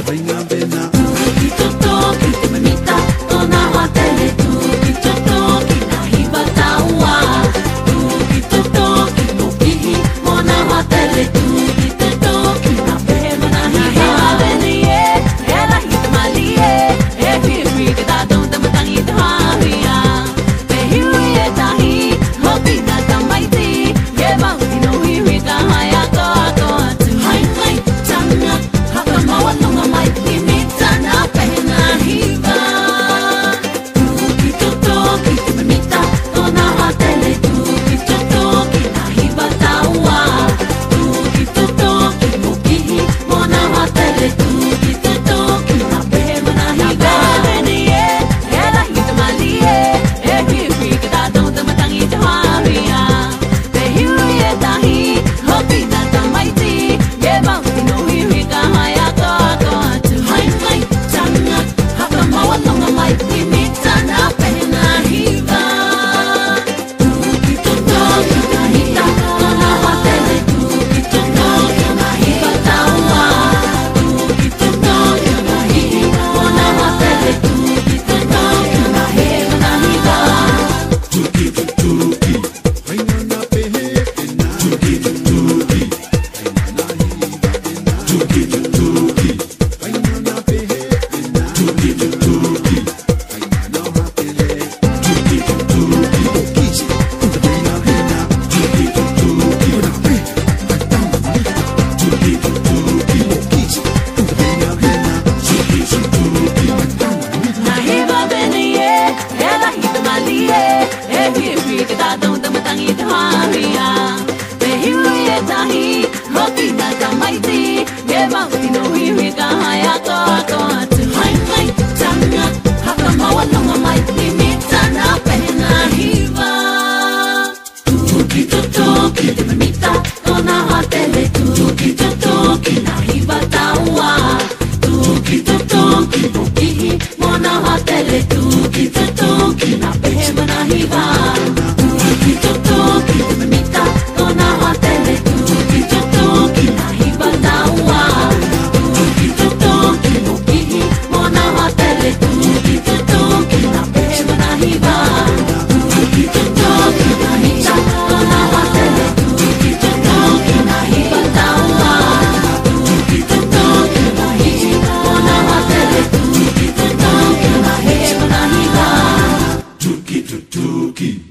to bring a bena. mami. tuki tutuki.